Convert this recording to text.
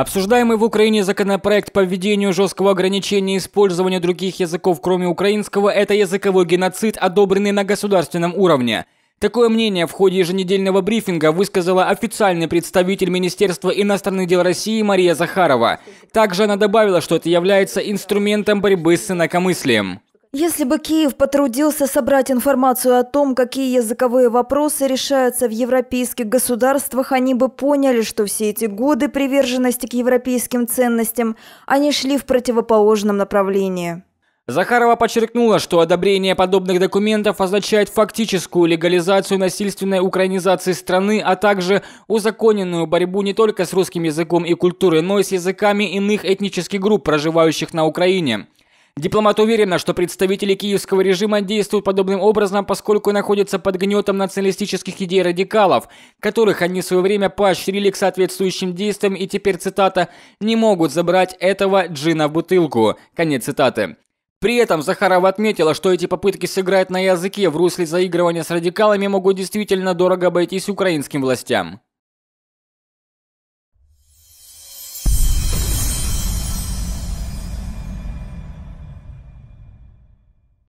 Обсуждаемый в Украине законопроект по введению жесткого ограничения использования других языков, кроме украинского, это языковой геноцид, одобренный на государственном уровне. Такое мнение в ходе еженедельного брифинга высказала официальный представитель Министерства иностранных дел России Мария Захарова. Также она добавила, что это является инструментом борьбы с инакомыслием. Если бы Киев потрудился собрать информацию о том, какие языковые вопросы решаются в европейских государствах, они бы поняли, что все эти годы приверженности к европейским ценностям, они шли в противоположном направлении. Захарова подчеркнула, что одобрение подобных документов означает фактическую легализацию насильственной украинизации страны, а также узаконенную борьбу не только с русским языком и культурой, но и с языками иных этнических групп, проживающих на Украине. Дипломат уверена, что представители киевского режима действуют подобным образом, поскольку находятся под гнетом националистических идей радикалов, которых они в свое время поощрили к соответствующим действиям и теперь, цитата, «не могут забрать этого джина в бутылку». Конец цитаты. При этом Захарова отметила, что эти попытки сыграть на языке в русле заигрывания с радикалами могут действительно дорого обойтись украинским властям.